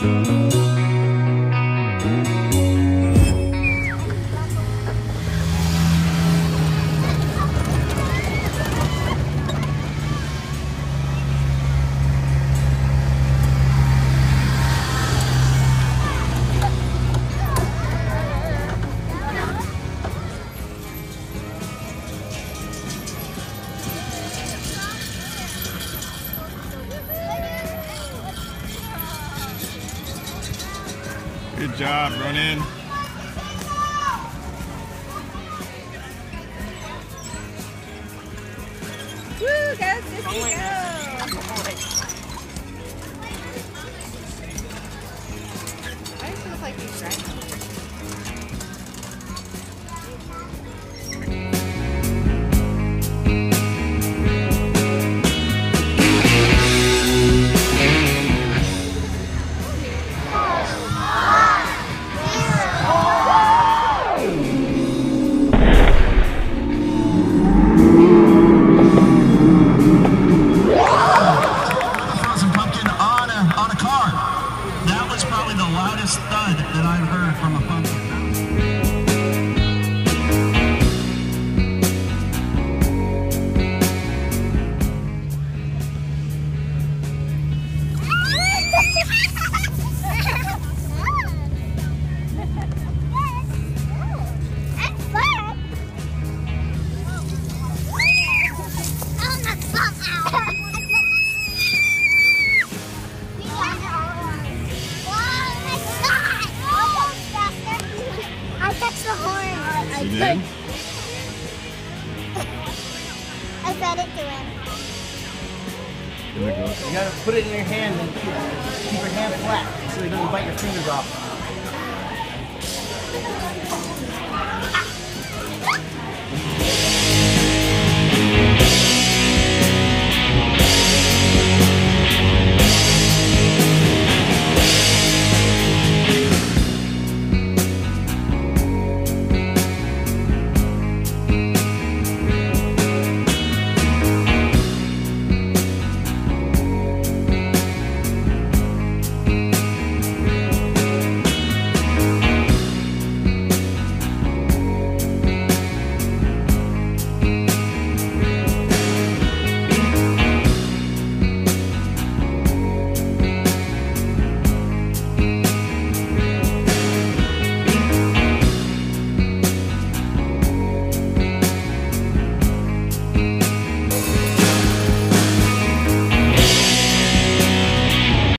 Thank you. Good job, Ronan. Woo, go, Sissy, go! I just look like he's driving. Loudest that I've heard You. I said it to him. You gotta put it in your hand and keep, keep your hand flat so it doesn't bite your fingers off.